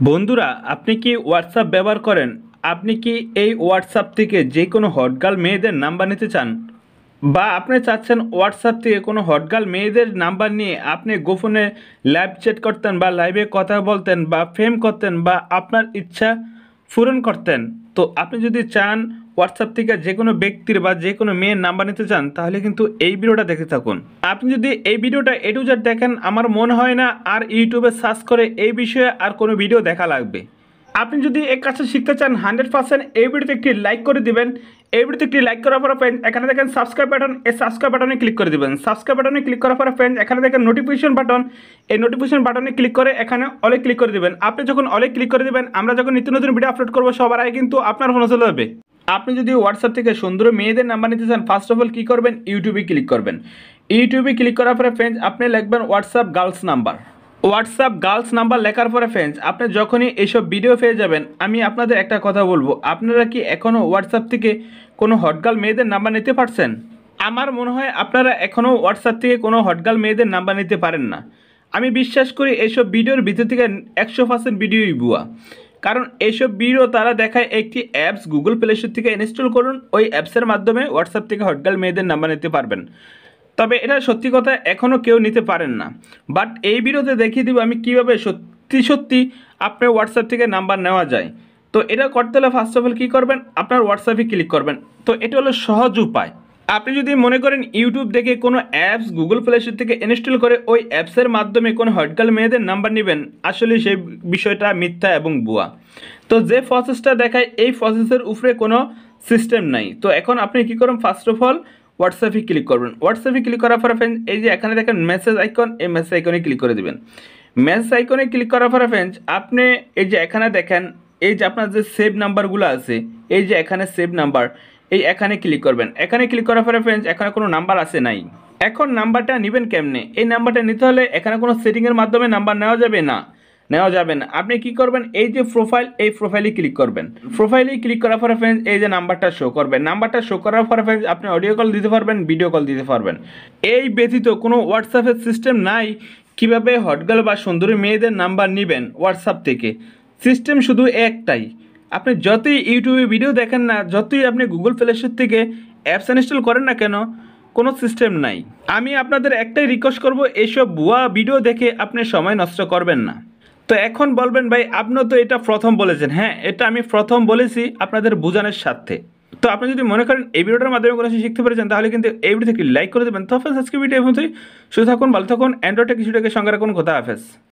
বন্ধুরা, আপনি কি হোয়াটসঅ্যাপ ব্যবহার করেন? আপনি কি এই হোয়াটসঅ্যাপ থেকে যে কোনো হটগাল মেয়েদের নাম্বার নিতে চান? বা আপনি চাচ্ছেন হোয়াটসঅ্যাপ থেকে কোনো হটগাল মেয়েদের নাম্বার নিয়ে আপনি গোপনে লাইভ চ্যাট করতেন বা লাইভে কথা বলতেন বা ফেম করতেন বা আপনার ইচ্ছা পূরণ করতেন? তো আপনি যদি চান হোয়াটসঅ্যাপ থেকে যে কোনো ব্যক্তির বা যে কোনো মেয়ের নাম্বার নিতে চান, তাহলে কিন্তু এই ভিডিওটা দেখে থাকুন। আপনি যদি এই ভিডিওটা এ টু দেখেন, আমার মনে হয় না আর ইউটিউবে সার্চ করে এই বিষয়ে আর কোনো ভিডিও দেখা লাগবে। আপনি যদি এই কাজটা শিখতে চান, হান্ড্রেড পার্সেন্ট এই ভিডিওতে একটি লাইক করে দিবেন। এই ভিডিওতে একটি লাইক করার পর ফ্রেন্ড এখানে দেখেন সাবস্ক্রাইব বাটন এই সাবস্ক্রাইব বাটনে ক্লিক করে দিবেন। সাবস্ক্রাইব বাটনে ক্লিক করার পর ফ্রেন্ড এখানে দেখেন নোটিফিকেশন বাটন এই নোটিফিকেশন বাটনে ক্লিক করে এখানে অলে ক্লিক করে দিবেন। আপনি যখন অলে ক্লিক করে দিবেন, আমরা যখন নিত্য নতুন ভিডিও আপলোড করব, সবার আগে কিন্তু আপনার ফোনে চলে যাবে। আপনি যদি হোয়াটসঅ্যাপ থেকে সুন্দর মেয়েদের নাম্বার নিতে চান ফার্স্ট অফ অল কী করবেন? ইউটিউবে ক্লিক করবেন। ইউটিউবে ক্লিক করার পরে ফ্রেন্ডস আপনি লিখবেন WhatsApp girls number WhatsApp girls number লেখার পরে ফ্রেন্ডস আপনি যখনই এইসব ভিডিও পেয়ে যাবেন, আমি আপনাদের একটা কথা বলব। আপনারা কি এখনও হোয়াটসঅ্যাপ থেকে কোনো হটগার্ল মেয়েদের নাম্বার নিতে পারছেন? আমার মনে হয় আপনারা এখনও হোয়াটসঅ্যাপ থেকে কোনো হটগার্ল মেয়েদের নাম্বার নিতে পারেন না। আমি বিশ্বাস করি এইসব ভিডিওর ভিতর থেকে একশো পার্সেন্ট ভিডিওই ভুয়া। কারণ এইসব ভিডিও তারা দেখায় একটি অ্যাপস গুগল প্লে স্টোর থেকে ইনস্টল করুন। ওই অ্যাপসের মাধ্যমে হোয়াটসঅ্যাপ থেকে হটগার্ল মেয়েদের নাম্বার নিতে পারবেন। তবে এটা সত্যি কথা এখনও কেউ নিতে পারেন না। বাট এই ভিডিওতে দেখিয়ে দিব আমি কীভাবে সত্যি সত্যি আপনার হোয়াটসঅ্যাপ থেকে নাম্বার নেওয়া যায়। তো এটা করতে হলে ফার্স্ট অফ অল কী করবেন? আপনার হোয়াটসঅ্যাপে ক্লিক করবেন। তো এটা হলো সহজ উপায়। আপনি যদি মনে করেন ইউটিউব দেখে কোনো অ্যাপস গুগল প্লে স্টোর থেকে ইনস্টল করে ওই অ্যাপসের মাধ্যমে কোনো হটগার্ল মেয়েদের নাম্বার নেবেন, আসলে সেই বিষয়টা মিথ্যা এবং বুয়া তো যে প্রসেসটা দেখায়, এই প্রসেসের উপরে কোনো সিস্টেম নাই। তো এখন আপনি কী করুন ফার্স্ট অফ অল হোয়াটসঅ্যাপে ক্লিক করবেন। হোয়াটসঅ্যাপে ক্লিক করার পরে ফ্রেন্ডস এই যে এখানে দেখেন মেসেজ আইকন এই মেসেজ আইকনে ক্লিক করে দিবেন। মেসেজ আইকনে ক্লিক করার পরে ফ্রেন্ডস আপনি এই যে এখানে দেখেন, এই যে আপনার যে সেভ নাম্বারগুলো আছে, এই যে এখানে সেভ নাম্বার এই এখানে ক্লিক করবেন। এখানে ক্লিক করার পরে ফ্রেন্ডস এখানে কোনো নাম্বার আছে নাই। এখন নাম্বারটা নেবেন কেমনে? এই নাম্বারটা নিতে হলে এখানে কোনো সেটিংয়ের মাধ্যমে নাম্বার নেওয়া যাবে না। নেওয়া যাবে না। আপনি কি করবেন? এই যে প্রোফাইল এই প্রোফাইলে ক্লিক করবেন। প্রোফাইলে ক্লিক করার পরে ফ্রেন্ডস এই যে নাম্বারটা শো করবে নাম্বারটা শো করার পরে ফ্রেন্ডস আপনি অডিও কল দিতে পারবেন ভিডিও কল দিতে পারবেন। এই ব্যতীত কোনো হোয়াটসঅ্যাপের সিস্টেম নাই। কীভাবে হটগার্ল বা সুন্দরী মেয়েদের নাম্বার নেবেন হোয়াটসঅ্যাপ থেকে? সিস্টেম শুধু একটাই। আপনি যতই ইউটিউবে ভিডিও দেখেন না, যতই আপনি গুগল প্লে স্টোর থেকে অ্যাপস ইনস্টল করেন না কেন, কোনো সিস্টেম নাই। আমি আপনাদের একটাই রিকোয়েস্ট করব এইসব ভুয়া ভিডিও দেখে আপনি সময় নষ্ট করবেন না। তো এখন বলবেন ভাই, আপনিও তো এটা প্রথম বলেছেন। হ্যাঁ এটা আমি প্রথম বলেছি আপনাদের বোঝানোর স্বার্থে। তো আপনি যদি মনে করেন এই ভিডিওটার মাধ্যমে কোনো কিছু শিখতে পেরেছেন, তাহলে কিন্তু এই ভিডিও থেকে লাইক করে দেবেন। তো হাফেজ আজকে ভিডিও এখন শুধু থাকুন, ভালো থাকুন। অ্যান্ড্রয়েডে কিছুটাকে সঙ্গে রাখুন কথা হাফেজ।